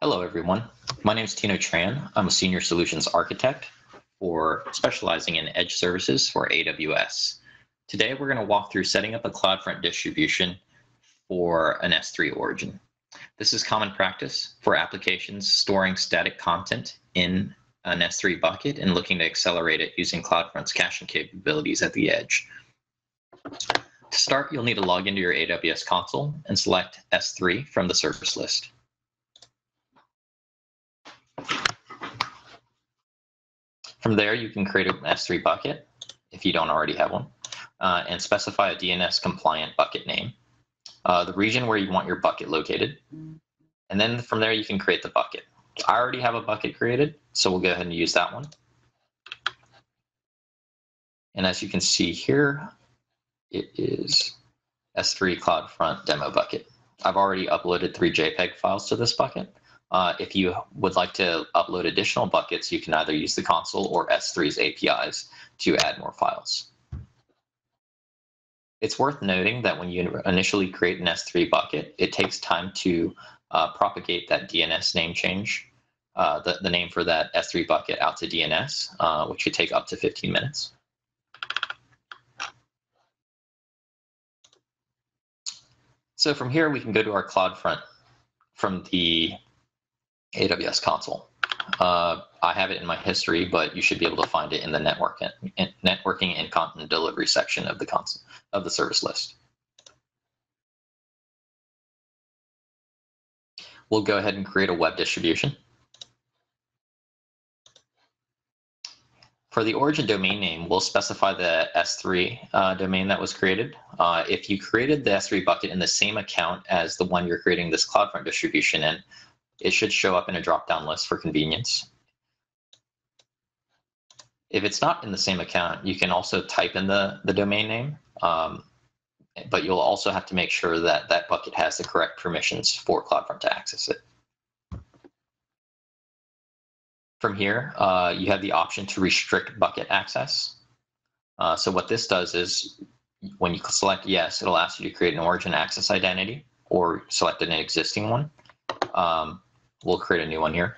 Hello, everyone. My name is Tino Tran. I'm a senior solutions architect for specializing in edge services for AWS. Today, we're going to walk through setting up a CloudFront distribution for an S3 origin. This is common practice for applications storing static content in an S3 bucket and looking to accelerate it using CloudFront's caching capabilities at the edge. To start, you'll need to log into your AWS console and select S3 from the service list. From there, you can create an S3 bucket if you don't already have one, uh, and specify a DNS compliant bucket name, uh, the region where you want your bucket located, and then from there you can create the bucket. I already have a bucket created, so we'll go ahead and use that one. And as you can see here, it is S3 CloudFront demo bucket. I've already uploaded three JPEG files to this bucket. Uh, if you would like to upload additional buckets, you can either use the console or S3's APIs to add more files. It's worth noting that when you initially create an S3 bucket, it takes time to uh, propagate that DNS name change, uh, the, the name for that S3 bucket out to DNS, uh, which could take up to 15 minutes. So from here, we can go to our CloudFront from the AWS console. Uh, I have it in my history, but you should be able to find it in the network and, networking and content delivery section of the console of the service list. We'll go ahead and create a web distribution. For the origin domain name, we'll specify the S3 uh, domain that was created. Uh, if you created the S3 bucket in the same account as the one you're creating this CloudFront distribution in, it should show up in a drop-down list for convenience. If it's not in the same account, you can also type in the, the domain name, um, but you'll also have to make sure that that bucket has the correct permissions for CloudFront to access it. From here, uh, you have the option to restrict bucket access. Uh, so what this does is when you select yes, it'll ask you to create an origin access identity or select an existing one. Um, we'll create a new one here.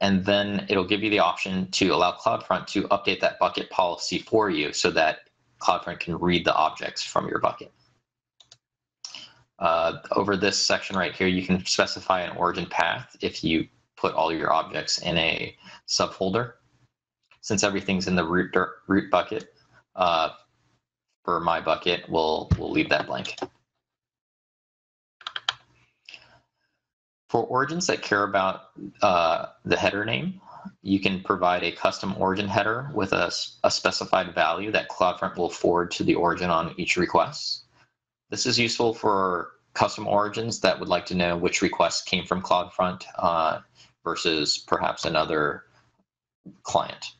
And then it'll give you the option to allow CloudFront to update that bucket policy for you so that CloudFront can read the objects from your bucket. Uh, over this section right here, you can specify an origin path if you put all your objects in a subfolder. Since everything's in the root, root bucket, uh, for my bucket, we'll, we'll leave that blank. For origins that care about uh, the header name, you can provide a custom origin header with a, a, specified value that CloudFront will forward to the origin on each request. This is useful for custom origins that would like to know which request came from CloudFront uh, versus perhaps another client.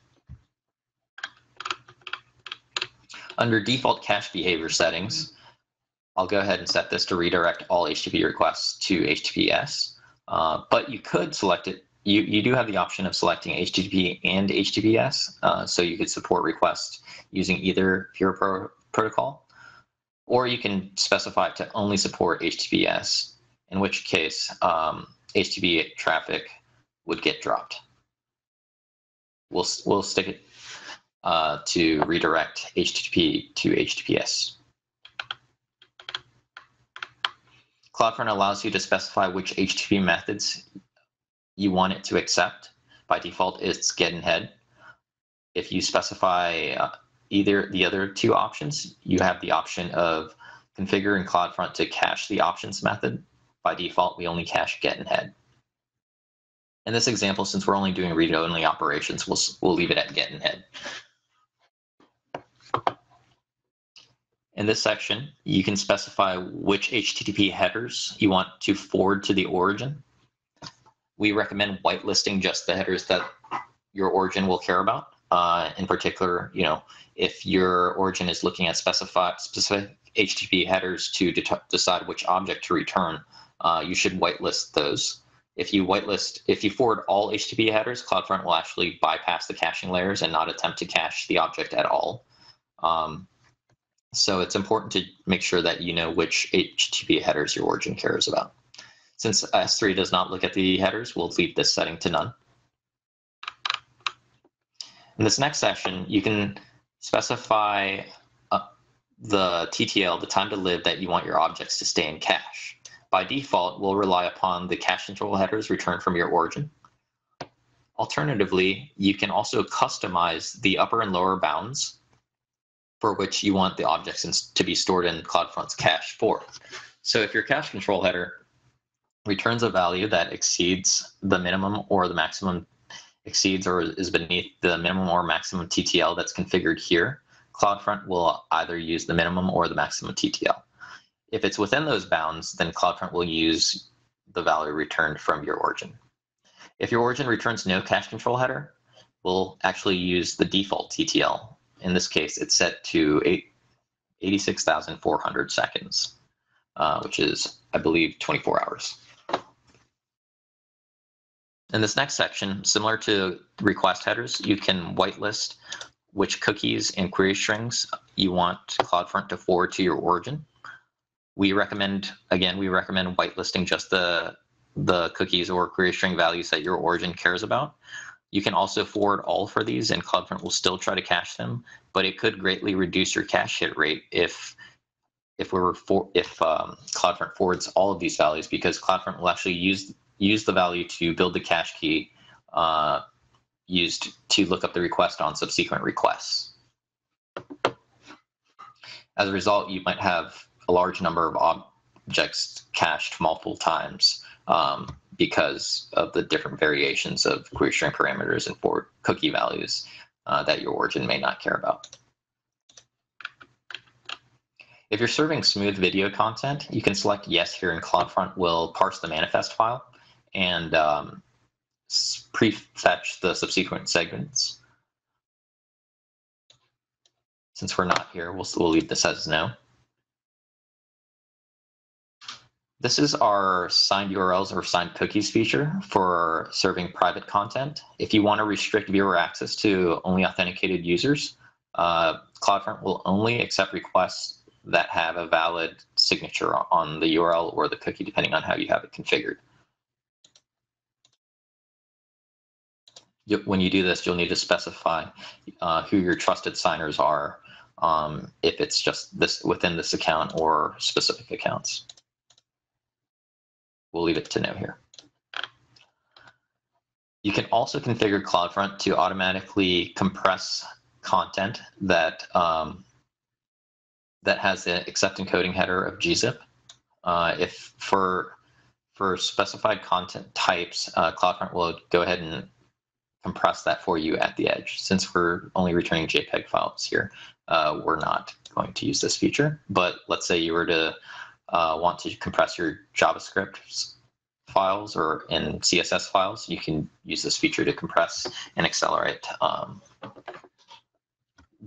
Under default cache behavior settings, I'll go ahead and set this to redirect all HTTP requests to HTTPS. Uh, but you could select it. You, you do have the option of selecting HTTP and HTTPS, uh, so you could support requests using either Pure Pro protocol, or you can specify to only support HTTPS, in which case um, HTTP traffic would get dropped. We'll, we'll stick it uh, to redirect HTTP to HTTPS. CloudFront allows you to specify which HTTP methods you want it to accept. By default, it's get and head. If you specify uh, either the other two options, you have the option of configuring CloudFront to cache the options method. By default, we only cache get and head. In this example, since we're only doing read-only operations, we'll, we'll leave it at get and head. In this section, you can specify which HTTP headers you want to forward to the origin. We recommend whitelisting just the headers that your origin will care about. Uh, in particular, you know, if your origin is looking at specify, specific HTTP headers to de decide which object to return, uh, you should whitelist those. If you whitelist, if you forward all HTTP headers, CloudFront will actually bypass the caching layers and not attempt to cache the object at all. Um, so it's important to make sure that you know which HTTP headers your origin cares about. Since S3 does not look at the headers, we'll leave this setting to none. In this next section, you can specify uh, the TTL, the time to live that you want your objects to stay in cache. By default, we'll rely upon the cache control headers returned from your origin. Alternatively, you can also customize the upper and lower bounds for which you want the objects to be stored in CloudFront's cache for. So if your cache control header returns a value that exceeds the minimum or the maximum exceeds or is beneath the minimum or maximum TTL that's configured here, CloudFront will either use the minimum or the maximum TTL. If it's within those bounds, then CloudFront will use the value returned from your origin. If your origin returns no cache control header, we'll actually use the default TTL. In this case, it's set to 86,400 seconds, uh, which is, I believe, 24 hours. In this next section, similar to request headers, you can whitelist which cookies and query strings you want CloudFront to forward to your origin. We recommend, again, we recommend whitelisting just the, the cookies or query string values that your origin cares about. You can also forward all for these and CloudFront will still try to cache them, but it could greatly reduce your cache hit rate if if we were for if um, CloudFront forwards all of these values because CloudFront will actually use use the value to build the cache key uh, used to look up the request on subsequent requests. As a result, you might have a large number of objects cached multiple times um, because of the different variations of query string parameters and forward cookie values uh, that your origin may not care about. If you're serving smooth video content, you can select yes here and CloudFront will parse the manifest file and um, prefetch the subsequent segments. Since we're not here, we'll, we'll leave this as no. This is our signed URLs or signed cookies feature for serving private content. If you want to restrict viewer access to only authenticated users, uh, CloudFront will only accept requests that have a valid signature on the URL or the cookie, depending on how you have it configured. when you do this, you'll need to specify uh, who your trusted signers are, um, if it's just this within this account or specific accounts. We'll leave it to no here. You can also configure CloudFront to automatically compress content that um, that has the accept encoding header of gzip. Uh, if for for specified content types, uh, CloudFront will go ahead and compress that for you at the edge. Since we're only returning JPEG files here, uh, we're not going to use this feature. But let's say you were to uh, want to compress your JavaScript files or in CSS files, you can use this feature to compress and accelerate um,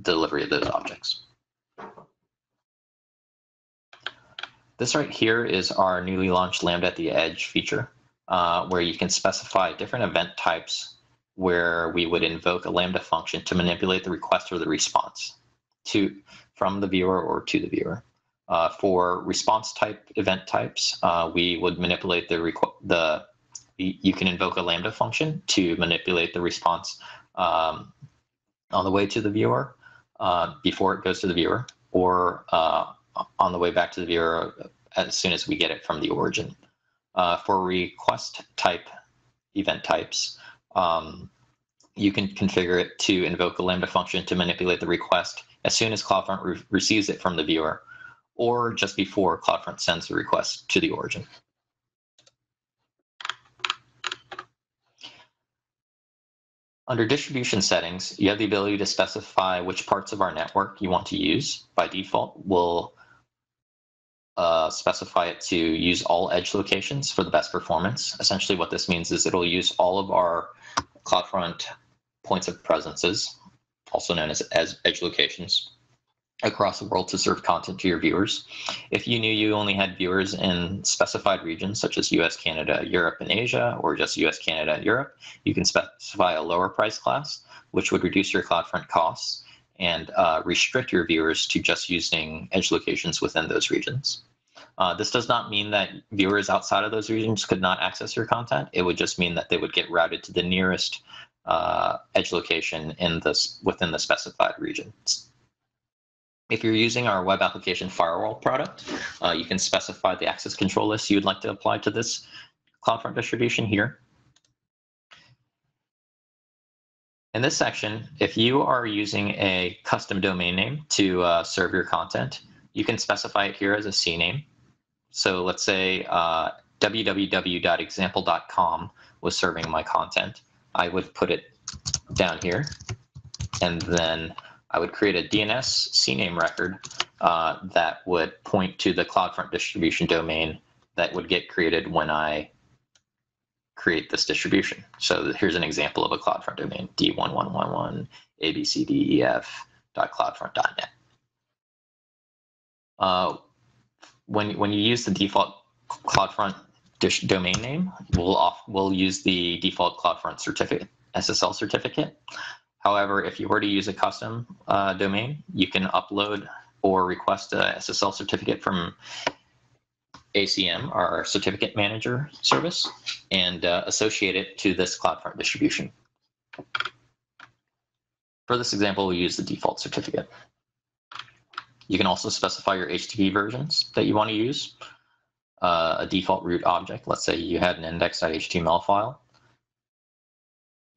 delivery of those objects. This right here is our newly launched Lambda at the Edge feature, uh, where you can specify different event types where we would invoke a Lambda function to manipulate the request or the response to from the viewer or to the viewer. Uh, for response type event types, uh, we would manipulate the the you can invoke a Lambda function to manipulate the response um, on the way to the viewer uh, before it goes to the viewer, or uh, on the way back to the viewer as soon as we get it from the origin. Uh, for request type event types, um, you can configure it to invoke a Lambda function to manipulate the request as soon as CloudFront re receives it from the viewer, or just before CloudFront sends the request to the origin. Under distribution settings, you have the ability to specify which parts of our network you want to use. By default, we'll uh, specify it to use all edge locations for the best performance. Essentially what this means is it'll use all of our CloudFront points of presences, also known as, as edge locations, across the world to serve content to your viewers. If you knew you only had viewers in specified regions such as US, Canada, Europe, and Asia, or just US, Canada, and Europe, you can specify a lower price class, which would reduce your CloudFront costs and uh, restrict your viewers to just using edge locations within those regions. Uh, this does not mean that viewers outside of those regions could not access your content. It would just mean that they would get routed to the nearest uh, edge location in this within the specified regions. If you're using our web application firewall product, uh, you can specify the access control list you'd like to apply to this CloudFront distribution here. In this section, if you are using a custom domain name to uh, serve your content, you can specify it here as a CNAME. So let's say uh, www.example.com was serving my content. I would put it down here, and then I would create a DNS CNAME record uh, that would point to the CloudFront distribution domain that would get created when I create this distribution. So here's an example of a CloudFront domain, d1111 abcdef.cloudfront.net. Uh, when, when you use the default CloudFront domain name, we'll, off, we'll use the default CloudFront certificate, SSL certificate. However, if you were to use a custom uh, domain, you can upload or request a SSL certificate from ACM, our certificate manager service, and uh, associate it to this CloudFront distribution. For this example, we use the default certificate. You can also specify your HTTP versions that you want to use. Uh, a default root object, let's say you had an index.html file.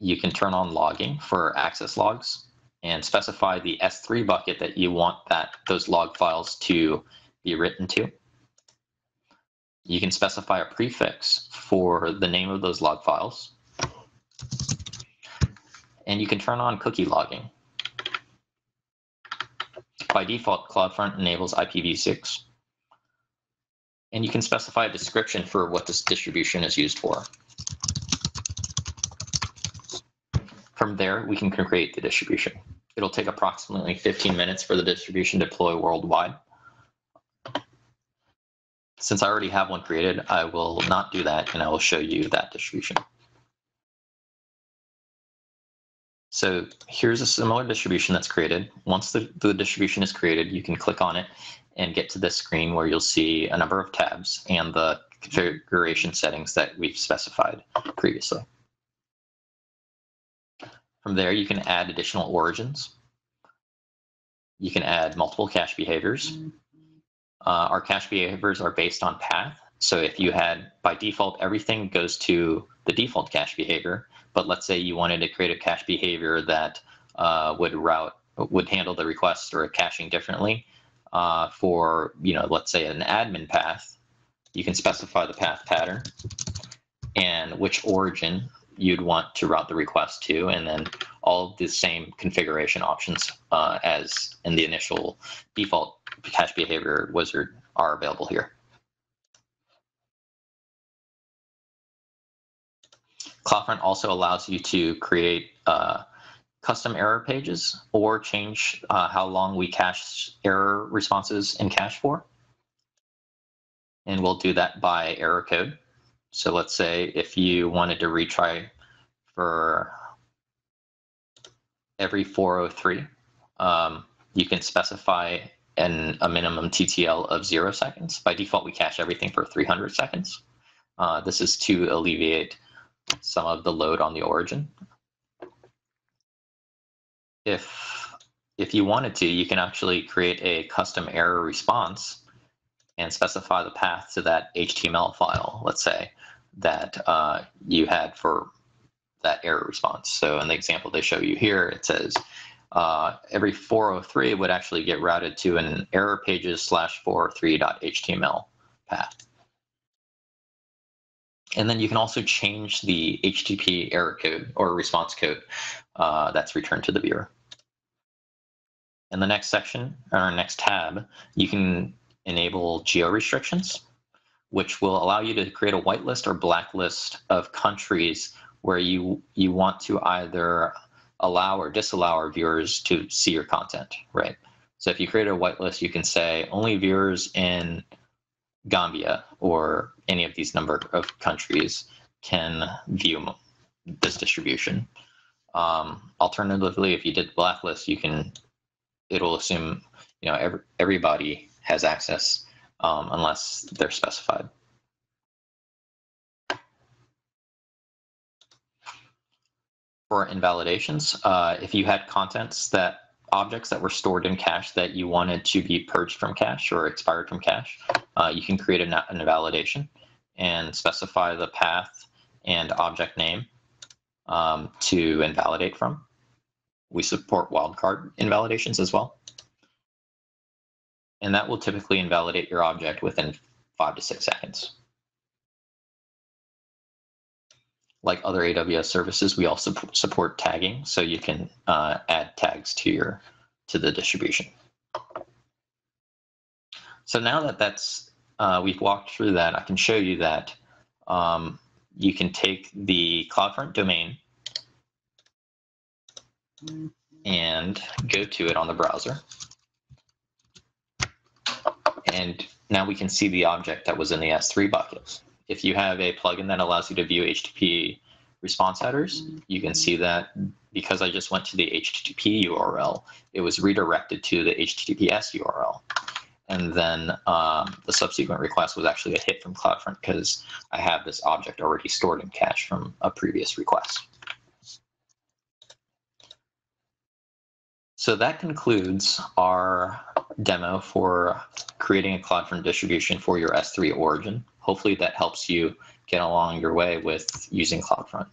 You can turn on logging for access logs and specify the S3 bucket that you want that those log files to be written to. You can specify a prefix for the name of those log files. And you can turn on cookie logging. By default, CloudFront enables IPv6. And you can specify a description for what this distribution is used for. From there, we can create the distribution. It'll take approximately 15 minutes for the distribution to deploy worldwide. Since I already have one created, I will not do that and I will show you that distribution. So here's a similar distribution that's created. Once the, the distribution is created, you can click on it and get to this screen where you'll see a number of tabs and the configuration settings that we've specified previously. From there, you can add additional origins. You can add multiple cache behaviors. Uh, our cache behaviors are based on path. So if you had, by default, everything goes to the default cache behavior, but let's say you wanted to create a cache behavior that uh, would route, would handle the request or caching differently uh, for, you know, let's say an admin path, you can specify the path pattern and which origin you'd want to route the request to, and then all the same configuration options uh, as in the initial default cache behavior wizard are available here. CloudFront also allows you to create uh, custom error pages or change uh, how long we cache error responses in cache for. And we'll do that by error code. So let's say if you wanted to retry for every 403, um, you can specify an, a minimum TTL of zero seconds. By default, we cache everything for 300 seconds. Uh, this is to alleviate some of the load on the origin. If, if you wanted to, you can actually create a custom error response and specify the path to that HTML file, let's say, that uh, you had for that error response. So in the example they show you here, it says uh, every 403 would actually get routed to an error pages slash 403.html path. And then you can also change the HTTP error code or response code uh, that's returned to the viewer. In the next section, or next tab, you can enable geo restrictions, which will allow you to create a whitelist or blacklist of countries where you you want to either allow or disallow our viewers to see your content, right? So if you create a whitelist, you can say only viewers in Gambia or any of these number of countries can view this distribution. Um, alternatively, if you did blacklist, you can, it'll assume, you know, every, everybody has access um, unless they're specified. For invalidations, uh, if you had contents that objects that were stored in cache that you wanted to be purged from cache or expired from cache, uh, you can create an, an invalidation and specify the path and object name um, to invalidate from. We support wildcard invalidations as well. And that will typically invalidate your object within five to six seconds. like other AWS services, we also support tagging, so you can uh, add tags to your to the distribution. So now that that's uh, we've walked through that, I can show you that um, you can take the CloudFront domain and go to it on the browser. And now we can see the object that was in the S3 bucket if you have a plugin that allows you to view HTTP response headers, you can see that because I just went to the HTTP URL, it was redirected to the HTTPS URL. And then um, the subsequent request was actually a hit from CloudFront because I have this object already stored in cache from a previous request. So that concludes our demo for creating a CloudFront distribution for your S3 origin hopefully that helps you get along your way with using CloudFront.